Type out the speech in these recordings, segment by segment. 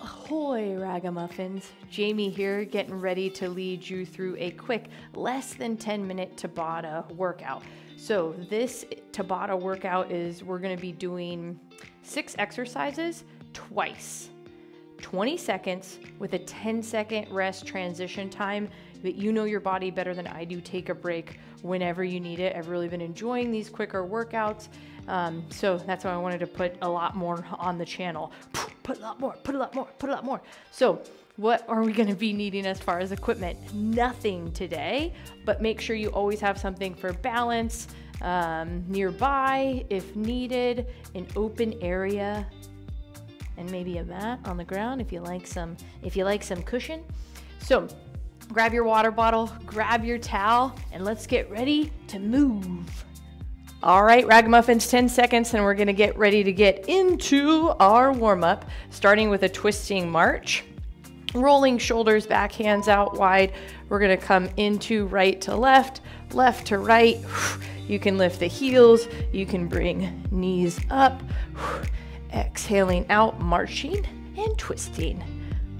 Ahoy, ragamuffins! Jamie here, getting ready to lead you through a quick, less than 10 minute Tabata workout. So, this Tabata workout is we're gonna be doing six exercises twice. 20 seconds with a 10 second rest transition time that you know your body better than I do. Take a break whenever you need it. I've really been enjoying these quicker workouts. Um, so that's why I wanted to put a lot more on the channel. Put a lot more, put a lot more, put a lot more. So what are we gonna be needing as far as equipment? Nothing today, but make sure you always have something for balance um, nearby if needed, an open area, and maybe a mat on the ground if you like some if you like some cushion. So grab your water bottle, grab your towel, and let's get ready to move. All right, ragamuffins, 10 seconds, and we're gonna get ready to get into our warm up, starting with a twisting march. Rolling shoulders back, hands out wide. We're gonna come into right to left, left to right. You can lift the heels, you can bring knees up. Exhaling out, marching and twisting.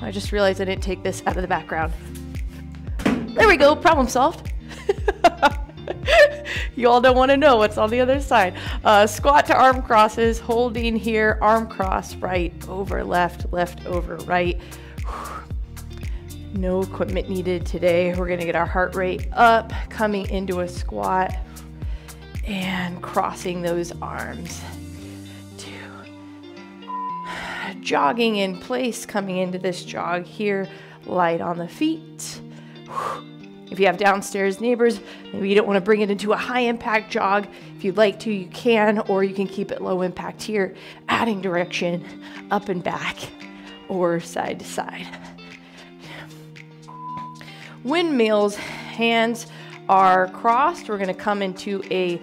I just realized I didn't take this out of the background. There we go, problem solved. You all don't want to know what's on the other side. Uh, squat to arm crosses, holding here, arm cross, right over left, left over right. No equipment needed today. We're gonna get our heart rate up, coming into a squat and crossing those arms. Two. Jogging in place, coming into this jog here, light on the feet. If you have downstairs neighbors, maybe you don't want to bring it into a high impact jog. If you'd like to, you can, or you can keep it low impact here, adding direction up and back or side to side. Windmills, hands are crossed. We're going to come into a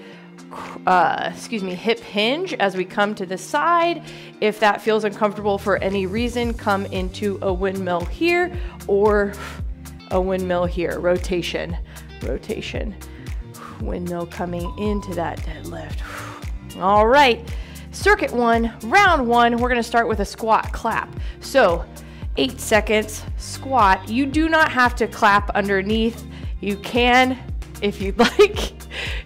uh, excuse me, hip hinge as we come to the side. If that feels uncomfortable for any reason, come into a windmill here or a windmill here. Rotation, rotation. Windmill coming into that deadlift. All right, circuit one, round one. We're gonna start with a squat clap. So, eight seconds, squat. You do not have to clap underneath. You can if you'd like.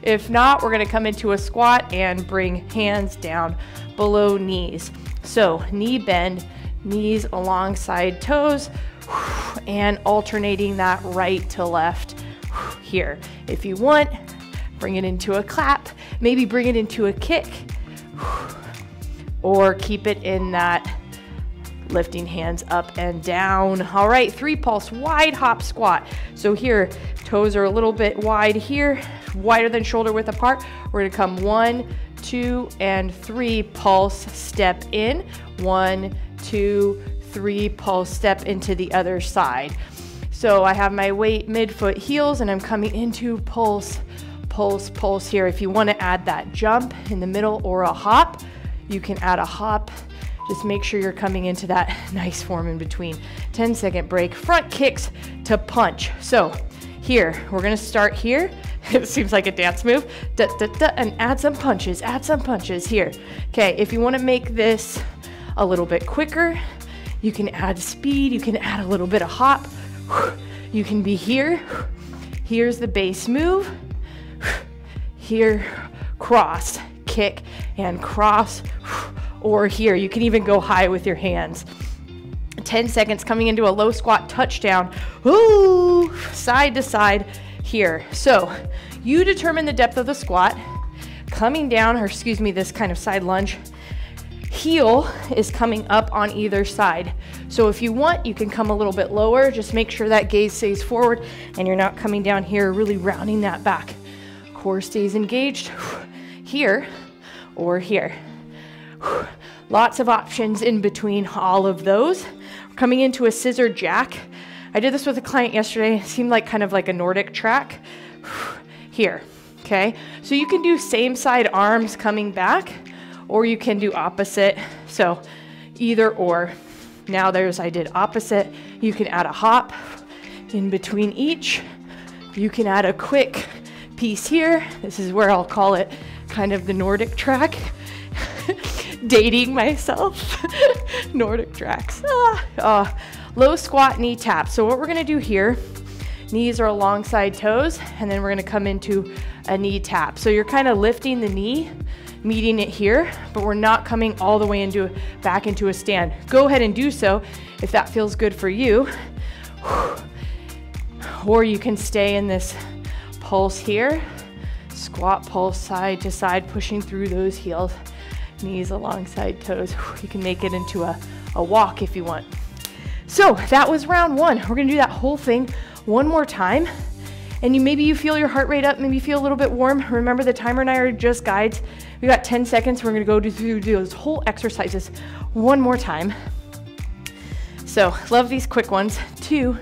If not, we're gonna come into a squat and bring hands down below knees. So, knee bend, knees alongside toes, and alternating that right to left here. If you want, bring it into a clap, maybe bring it into a kick, or keep it in that lifting hands up and down. All right, three pulse wide hop squat. So here, toes are a little bit wide here, wider than shoulder width apart. We're gonna come one, two, and three pulse step in. One, two, three pulse step into the other side. So I have my weight midfoot heels and I'm coming into pulse, pulse, pulse here. If you wanna add that jump in the middle or a hop, you can add a hop. Just make sure you're coming into that nice form in between. 10 second break, front kicks to punch. So here, we're gonna start here. It seems like a dance move. Da, da, da, and add some punches, add some punches here. Okay, if you wanna make this a little bit quicker, you can add speed, you can add a little bit of hop. You can be here. Here's the base move. Here, cross, kick, and cross. Or here, you can even go high with your hands. 10 seconds coming into a low squat touchdown. Ooh, side to side here. So you determine the depth of the squat. Coming down, or excuse me, this kind of side lunge heel is coming up on either side. So if you want, you can come a little bit lower. Just make sure that gaze stays forward and you're not coming down here, really rounding that back. Core stays engaged here or here. Lots of options in between all of those. Coming into a scissor jack. I did this with a client yesterday. It seemed like kind of like a NordicTrack. Here, okay? So you can do same side arms coming back or you can do opposite. So either or. Now there's, I did opposite. You can add a hop in between each. You can add a quick piece here. This is where I'll call it kind of the NordicTrack. dating myself. NordicTracks. Ah, ah. Low squat knee tap. So what we're gonna do here, knees are alongside toes, and then we're gonna come into a knee tap. So you're kind of lifting the knee, meeting it here, but we're not coming all the way into back into a stand. Go ahead and do so if that feels good for you. Or you can stay in this pulse here. Squat pulse side to side, pushing through those heels, knees alongside toes. You can make it into a, a walk if you want. So that was round one. We're gonna do that whole thing one more time. And you maybe you feel your heart rate up, maybe you feel a little bit warm. Remember the timer and I are just guides. We got 10 seconds. We're gonna go through those whole exercises one more time. So love these quick ones. Two,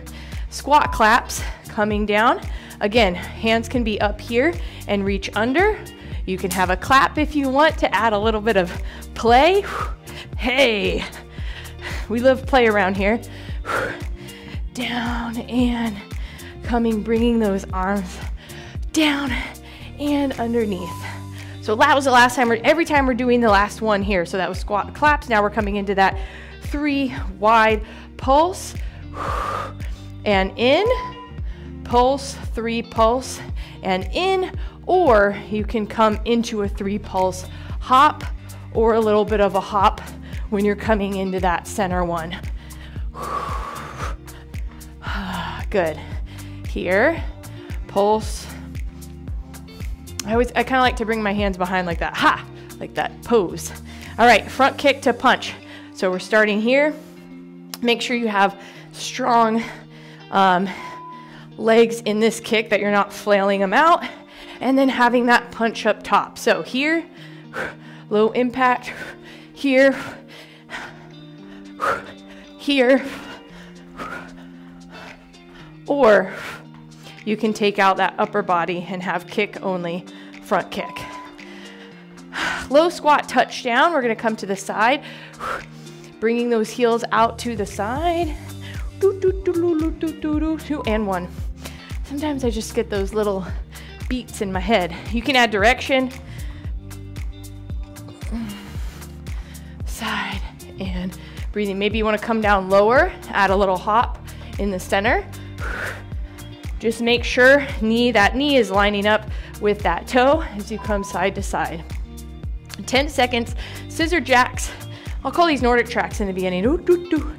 squat claps coming down. Again, hands can be up here and reach under. You can have a clap if you want to add a little bit of play. Hey, we love play around here. Down and coming, bringing those arms down and underneath. So that was the last time, every time we're doing the last one here. So that was squat claps. Now we're coming into that three wide pulse and in, pulse, three pulse, and in, or you can come into a three pulse hop or a little bit of a hop when you're coming into that center one. Good. Here, pulse. I always, I kind of like to bring my hands behind like that. Ha! Like that pose. All right, front kick to punch. So we're starting here. Make sure you have strong um, legs in this kick that you're not flailing them out, and then having that punch up top. So here, low impact, here, here, or you can take out that upper body and have kick only front kick. Low squat touchdown. We're going to come to the side, bringing those heels out to the side. And one. Sometimes I just get those little beats in my head. You can add direction. Side and breathing. Maybe you want to come down lower, add a little hop in the center. Just make sure knee that knee is lining up with that toe as you come side to side. 10 seconds, scissor jacks. I'll call these NordicTracks in the beginning. Ooh, doo, doo.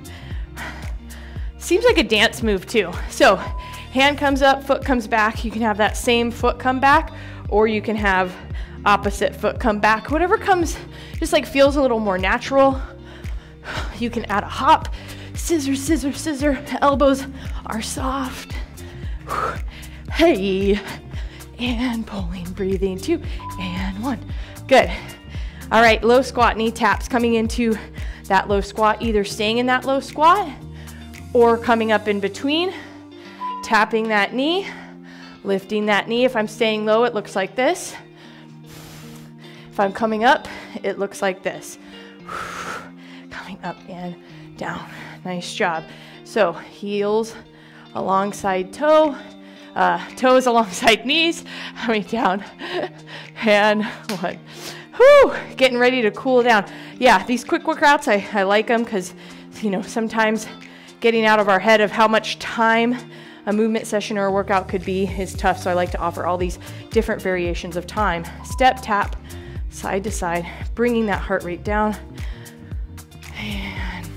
Seems like a dance move too. So Hand comes up, foot comes back. You can have that same foot come back, or you can have opposite foot come back. Whatever comes, just like feels a little more natural. You can add a hop, scissor, scissor, scissor. Elbows are soft. Hey, and pulling, breathing, two, and one. Good. All right, low squat, knee taps coming into that low squat, either staying in that low squat or coming up in between tapping that knee, lifting that knee. If I'm staying low, it looks like this. If I'm coming up, it looks like this. Coming up and down. Nice job. So heels alongside toe, uh, toes alongside knees, coming down, and one. Whew, getting ready to cool down. Yeah, these quick workouts, I, I like them because, you know, sometimes getting out of our head of how much time a movement session or a workout could be is tough, so I like to offer all these different variations of time. Step, tap, side to side, bringing that heart rate down. And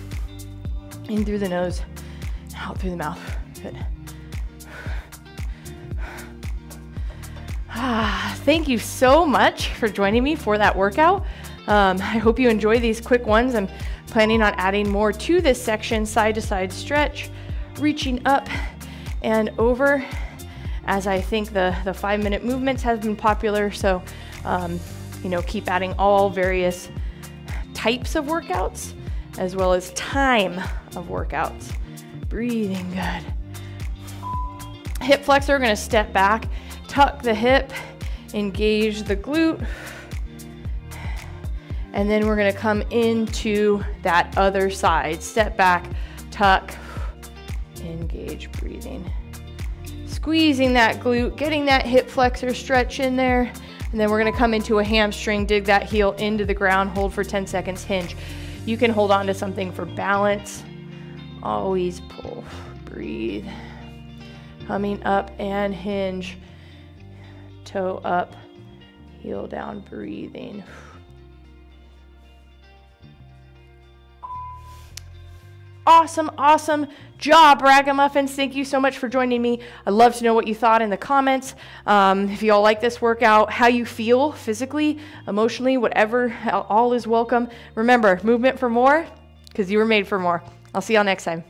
in through the nose, out through the mouth. Ah, thank you so much for joining me for that workout. Um, I hope you enjoy these quick ones. I'm planning on adding more to this section, side to side stretch, reaching up and over as I think the, the five minute movements have been popular. So, um, you know, keep adding all various types of workouts as well as time of workouts. Breathing good. Hip flexor, we're gonna step back, tuck the hip, engage the glute, and then we're gonna come into that other side. Step back, tuck, Engage breathing. Squeezing that glute, getting that hip flexor stretch in there And then we're gonna come into a hamstring, dig that heel into the ground, hold for 10 seconds, hinge. You can hold on to something for balance. Always pull, breathe. Coming up and hinge. Toe up, heel down, breathing. awesome, awesome job, Ragamuffins. Thank you so much for joining me. I'd love to know what you thought in the comments. Um, if you all like this workout, how you feel physically, emotionally, whatever, all is welcome. Remember, movement for more, because you were made for more. I'll see y'all next time.